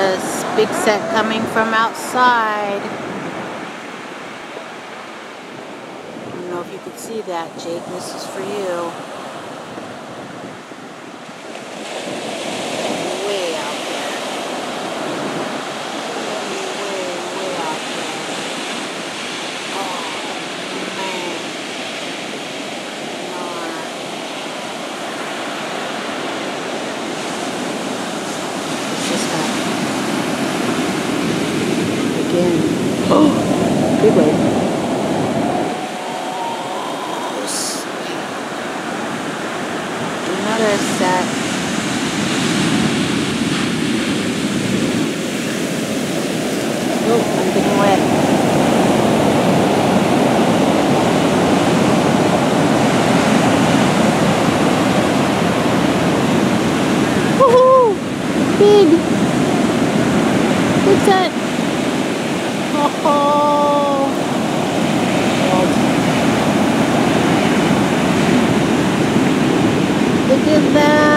this big set coming from outside. I don't know if you could see that, Jake. This is for you. Way out there. Way, way out there. Oh, man. Again. Oh, big wave. Another set. Oh, I'm getting wet. Woohoo! Big! What's that? Oh! Look at that!